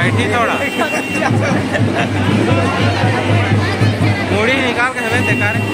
बैठी थोड़ा। मुड़ी निकाल के हमें देखा रहे।